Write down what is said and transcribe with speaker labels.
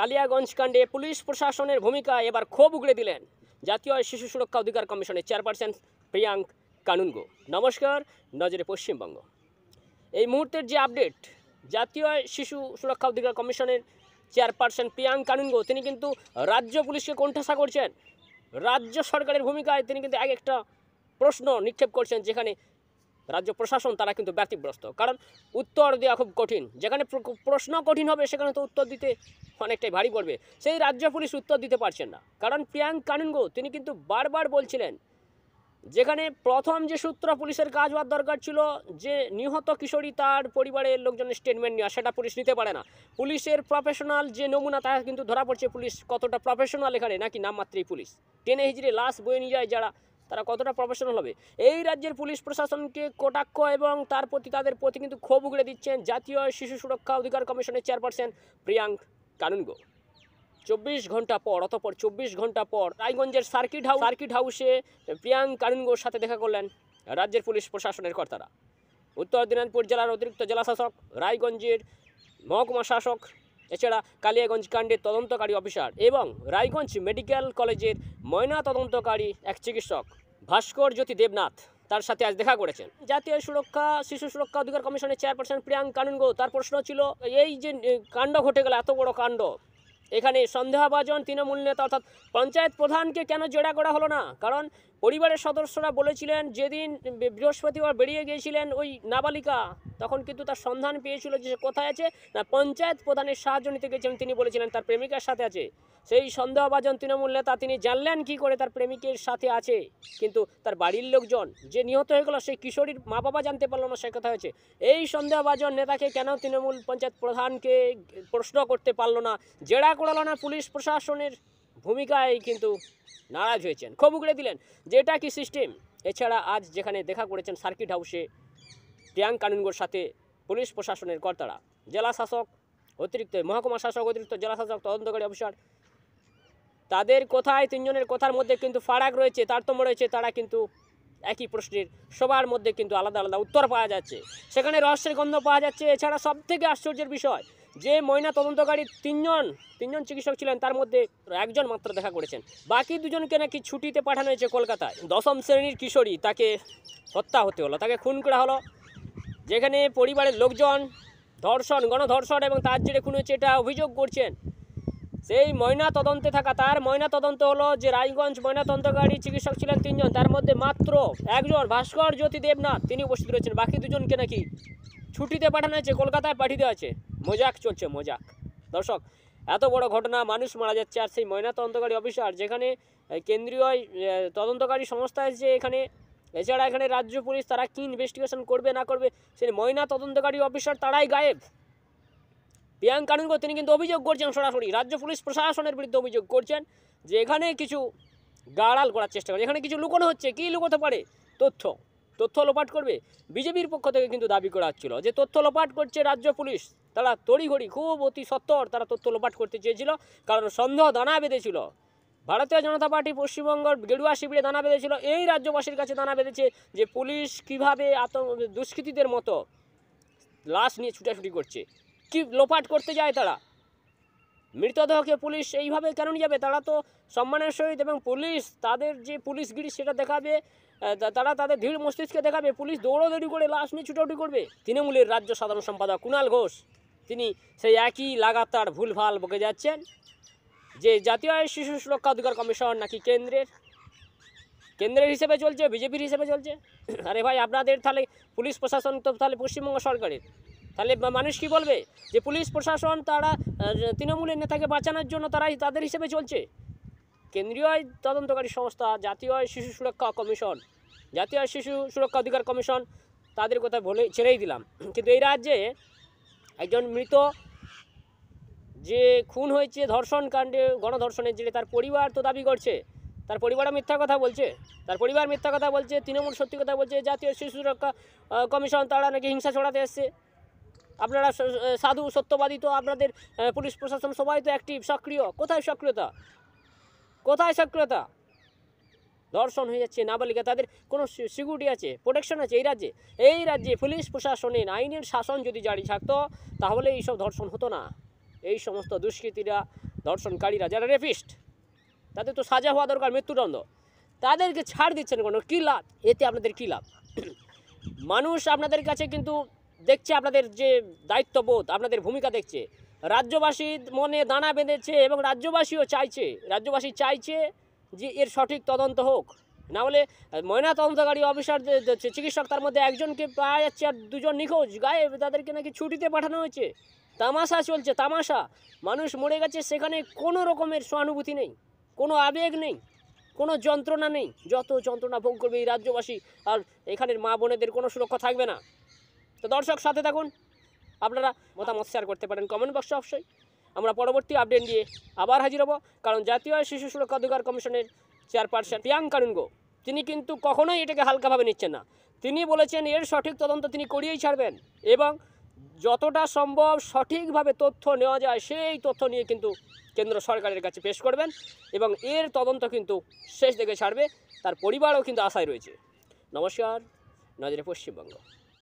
Speaker 1: কালিয়াগঞ্জ কাণ্ডে পুলিশ প্রশাসনের ভূমিকা এবার ক্ষোভ উগড়ে দিলেন। জাতীয় শিশু সুরক্ষা অধিকার কমিশনের চেয়ারপারসন প্রিয়াঙ্ক কানুনগো। নমস্কার, নজরে পশ্চিমবঙ্গ। এই মুহূর্তের যে আপডেট, জাতীয় শিশু সুরক্ষা অধিকার কমিশনের চেয়ারপারসন প্রিয়াঙ্ক কানুনগো, তিনি কিন্তু রাজ্য পুলিশকে কোণঠাসা করছেন। রাজ্য সরকারের ভূমিকায় তিনি কিন্তু এক একটা প্রশ্ন নিক্ষেপ করছেন, যেখানে রাজ্য প্রশাসন তারা কিন্তু ব্যতিগ্রস্ত কারণ উত্তর দেওয়া খুব কঠিন। যেখানে প্রশ্ন কঠিন হবে, সেখানে তো উত্তর দিতে অনেকটাই ভারী পড়বে। সেই রাজ্য পুলিশ উত্তর দিতে পারছেন না। কারণ প্রিয়াঙ্ক কানুনগো তিনি কিন্তু বারবার বলছিলেন, যেখানে প্রথম যে সূত্র পুলিশের কাজ হওয়ার দরকার ছিল, যে নিহত কিশোরী তার পরিবারের লোকজনের স্টেটমেন্ট নেওয়া, সেটা পুলিশ নিতে পারে না। পুলিশের প্রফেশনাল যে নমুনা তা কিন্তু ধরা পড়ছে পুলিশ কতটা প্রফেশনাল এখানে, নাকি নামমাত্রই পুলিশ। টেনে হিজড়ে লাশ বয়ে নিয়ে যায় যারা। তারা কতটা প্রফেশনাল হবে? এই রাজ্যের পুলিশ প্রশাসনকে কটাক্ষ এবং তার প্রতি, তাদের প্রতি কিন্তু ক্ষোভ উগড়ে দিচ্ছেন জাতীয় শিশু সুরক্ষা অধিকার কমিশনের চেয়ারপারসন প্রিয়াঙ্ক কানুনগো। চব্বিশ ঘণ্টা পর, অতপর চব্বিশ ঘণ্টা পর রায়গঞ্জের সার্কিট হাউস সার্কিট হাউসে প্রিয়াঙ্ক কানুনগোর সাথে দেখা করলেন রাজ্যের পুলিশ প্রশাসনের কর্তারা। উত্তর দিনাজপুর জেলার অতিরিক্ত জেলাশাসক রায়গঞ্জের মহকুমা শাসক, এছাড়া কালিয়াগঞ্জ কাণ্ডের তদন্তকারী অফিসার এবং রায়গঞ্জ মেডিকেল কলেজের ময়না তদন্তকারী এক চিকিৎসক। ভাস্কর জ্যোতি দেবনাথ তার সাথে আজ দেখা করেছেন। জাতীয় সুরক্ষা, শিশু সুরক্ষা অধিকার কমিশনের চেয়ারপারসন প্রিয়াঙ্ক কানুনগো, তার প্রশ্ন ছিল, এই যে কাণ্ড ঘটে গেল, এত বড় কাণ্ড এখানে সন্দেহভাজন তৃণমূল নেতা, অর্থাৎ পঞ্চায়েত প্রধানকে কেন জেরা করা হলো না? কারণ পরিবারের সদস্যরা বলেছিলেন, যেদিন বৃহস্পতিবার বেরিয়ে গিয়েছিলেন ওই নাবালিকা, তখন কিন্তু তার সন্ধান পেয়েছিল যে কোথায় আছে, না পঞ্চায়েত প্রধানের সাহায্য নিতে গেছেন তিনি বলেছিলেন তার প্রেমিকার সাথে আছে। সেই সন্দেহভাজন তৃণমূল নেতা, তিনি জানলেন কি করে তার প্রেমিকের সাথে আছে, কিন্তু তার বাড়ির লোকজন, যে নিহত হয়ে গেল, সেই কিশোরীর মা বাবা জানতে পারল না সে কথা হয়েছে এই সন্দেহভাজন নেতাকে কেন তৃণমূল পঞ্চায়েত প্রধানকে প্রশ্ন করতে পারল না, জেরা করালো না পুলিশ প্রশাসনের ভূমিকায় কিন্তু নারাজ হয়েছেন। ক্ষোভ উগড়ে দিলেন। যে এটা কি সিস্টেম এছাড়া আজ যেখানে দেখা করেছেন সার্কিট হাউসে প্রিয়াঙ্ক কানুনগোর সাথে পুলিশ প্রশাসনের কর্তারা। জেলা শাসক, অতিরিক্ত মহকুমা শাসক, অতিরিক্ত জেলা শাসক, তদন্তকারী অফিসার। তাদের কোথায় তিনজনের কথার মধ্যে কিন্তু ফারাক রয়েছে, তারতম্য রয়েছে, তারা কিন্তু একই প্রশ্নের সবার মধ্যে কিন্তু আলাদা আলাদা উত্তর পাওয়া যাচ্ছে। সেখানে রহস্যের গন্ধ পাওয়া যাচ্ছে। এছাড়া সব থেকে আশ্চর্যের বিষয় যে ময়না তদন্তকারী তিনজন তিনজন চিকিৎসক ছিলেন, তার মধ্যে একজন মাত্র দেখা করেছেন। বাকি দুজনকে নাকি ছুটিতে পাঠানো হয়েছে কলকাতায়। দশম শ্রেণির কিশোরী, তাকে হত্যা হতে হলো, তাকে খুন করা হলো। যেখানে পরিবারের লোকজন ধর্ষণ, গণধর্ষণ এবং তার জেরে খুন হয়েছে, এটা অভিযোগ করছেন সেই ময়না তদন্তে থাকা, তার ময়না তদন্ত হলো যে রায়গঞ্জ ময়না তদন্তকারী চিকিৎসক ছিলেন তিনজন, তার মধ্যে মাত্র একজন ভাস্কর জ্যোতি দেবনাথ, তিনি উপস্থিত রয়েছেন। বাকি দুজনকে নাকি ছুটিতে পাঠানো হয়েছে, কলকাতায় পাঠিয়ে দেওয়া আছে মজাক চলছে, মজাক। দর্শক, এত বড় ঘটনা, মানুষ মারা যাচ্ছে আর সেই ময়না তদন্তকারী অফিসার, যেখানে কেন্দ্রীয় তদন্তকারী সংস্থা এসেছে এখানে, এছাড়া এখানে রাজ্য পুলিশ তারা কি ইনভেস্টিগেশন করবে, না করবে, সেই ময়না তদন্তকারী অফিসার তারাই গায়েব। প্রিয়াঙ্ক কানুনগো তিনি কিন্তু অভিযোগ করছেন সরাসরি। রাজ্য পুলিশ প্রশাসনের বিরুদ্ধে অভিযোগ করছেন যে এখানে কিছু গাড়াল করার চেষ্টা করে। এখানে কিছু লুকোনো হচ্ছে। কী লুকোতে পারে? তথ্য। তথ্য লোপাট করবে বিজেপির পক্ষ থেকে কিন্তু দাবি করা হচ্ছিল যে তথ্য লোপাট করছে রাজ্য পুলিশ। তারা তড়িঘড়ি খুব অতি সত্তর তারা তথ্য লোপাট করতে চেয়েছিল। কারণ সন্দেহ দানা বেঁধেছিল। ভারতীয় জনতা পার্টি পশ্চিমবঙ্গের গেরুয়া শিবিরে দানা বেঁধেছিল। এই রাজ্যবাসীর কাছে দানা বেঁধেছে যে পুলিশ কীভাবে আতঙ্ক দুষ্কৃতীদের মতো লাশ নিয়ে ছুটাছুটি করছে। কি লোপাট করতে যায় তারা? মৃতদেহকে পুলিশ এইভাবে কেন যাবে? তারা তো সম্মানের সহিত এবং পুলিশ তাদের যে পুলিশগিরি সেটা দেখাবে তারা তাদের ধীর মস্তিষ্কে দেখাবে, পুলিশ দৌড়াদৌড়ি করে লাশ নিয়ে ছুটাছুটি করবে। তৃণমূলের রাজ্য সাধারণ সম্পাদক কুণাল ঘোষ, তিনি সেই একই লাগাতার ভুলভাল বকে যাচ্ছেন, যে জাতীয় শিশু সুরক্ষা অধিকার কমিশন নাকি কেন্দ্রের? কেন্দ্রের হিসেবে চলছে, বিজেপির হিসেবে চলছে? আরে ভাই, আপনাদের তাহলে পুলিশ প্রশাসন তো তাহলে পশ্চিমবঙ্গ সরকারের। তাহলে মানুষ কি বলবে? যে পুলিশ, প্রশাসন তারা তৃণমূলের নেতাকে বাঁচানোর জন্য তারাই তাদের হিসেবে চলছে। কেন্দ্রীয় তদন্তকারী সংস্থা, জাতীয় শিশু সুরক্ষা কমিশন, জাতীয় শিশু সুরক্ষা অধিকার কমিশন, তাদের কথা বলে ছেড়েই দিলাম। কিন্তু এই রাজ্যে একজন মৃত যে খুন হয়েছে ধর্ষণ কাণ্ডে, গণধর্ষণের জেরে তার পরিবার তো দাবি করছে। তার পরিবারও মিথ্যা কথা বলছে। তার পরিবার মিথ্যা কথা বলছে, তৃণমূল সত্যি কথা বলছে, জাতীয় শিশু সুরক্ষা কমিশন তারা নাকি হিংসা ছড়াতে এসছে। আপনারা সাধু, সত্যবাদী তো আপনাদের পুলিশ প্রশাসন সবাই তো অ্যাক্টিভ সক্রিয়। কোথায় সক্রিয়তা? কোথায় সক্রিয়তা? ধর্ষণ হয়ে যাচ্ছে নাবালিকা, তাদের কোনো সিকিউরিটি আছে প্রোটেকশন আছে এই রাজ্যে? এই রাজ্যে পুলিশ প্রশাসনের আইনের শাসন যদি জারি থাকতো, তাহলে এইসব ধর্ষণ হতো না। এই সমস্ত দুষ্কৃতীরা, ধর্ষণকারীরা যারা রেপিস্ট তাদের তো সাজা হওয়া দরকার, মৃত্যুদণ্ড। তাদেরকে ছাড় দিচ্ছেন কোনো? কী লাভ? এতে আপনাদের কী লাভ? মানুষ আপনাদের কাছে কিন্তু দেখছে আপনাদের যে দায়িত্ববোধ, আপনাদের ভূমিকা দেখছে। রাজ্যবাসীর মনে দানা বেঁধেছে এবং রাজ্যবাসীও চাইছে, রাজ্যবাসী চাইছে যে এর সঠিক তদন্ত হোক। না হলে ময়না তদন্তকারী অফিসার চিকিৎসক, তার মধ্যে একজনকে পাওয়া যাচ্ছে আর দুজন নিখোঁজ, গায়ে তাদেরকে নাকি ছুটিতে পাঠানো হয়েছে। তামাশা চলছে, তামাশা। মানুষ মরে গেছে, সেখানে কোনো রকমের সহানুভূতি নেই, কোনো আবেগ নেই, কোনো যন্ত্রণা নেই। যত যন্ত্রণা ভোগ করবে এই রাজ্যবাসী, আর এখানের মা বোনেদের কোনো সুরক্ষা থাকবে না। তো দর্শক, সাথে থাকুন। আপনারা মতামত শেয়ার করতে পারেন কমেন্ট বক্সে অবশ্যই। আমরা পরবর্তী আপডেট দিয়ে আবার হাজির হব, কারণ জাতীয় শিশু সুরক্ষা অধিকার কমিশনের চেয়ারপারসন প্রিয়াঙ্ক কানুনগো, তিনি কিন্তু কখনোই এটাকে হালকাভাবে নিচ্ছেন না। তিনি বলেছেন, এর সঠিক তদন্ত তিনি করিয়েই ছাড়বেন এবং যতটা সম্ভব সঠিকভাবে তথ্য নেওয়া যায়, সেই তথ্য নিয়ে কিন্তু কেন্দ্র সরকারের কাছে পেশ করবেন এবং এর তদন্ত কিন্তু শেষ দিকে ছাড়বে, তার পরিবারও কিন্তু আশায় রয়েছে। নমস্কার, নজরে পশ্চিমবঙ্গ।